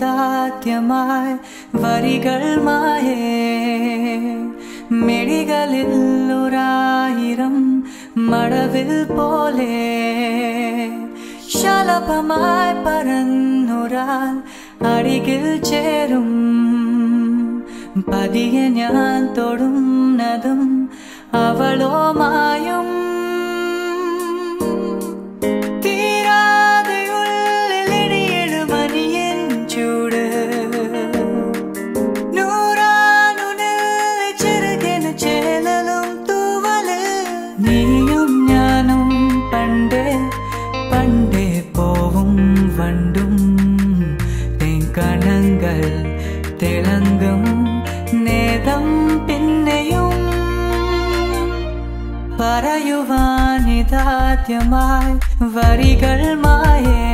പറയുവാനിതാദ്യമായി വരികൾ മായേ മിഴികളിൽ ഒരായിരം മടവിൽ പോലെ. ശലഭമായി പറന്നൊരാൾ അരികിൽ ചേരും പതിയെ ഞാൻ തൊടുന്നതും അവളോ മായും തീരാതെ ഉള്ളിലിടിയിടുമനിയൻ ചൂട്. നൂറാനുള്ളിൽ ചെറുകിന് ചേലലും തൂവൽ നീയും ഞാനും വണ്ടും പറയുവാനിതാദ്യമായി വരികൾ മായേ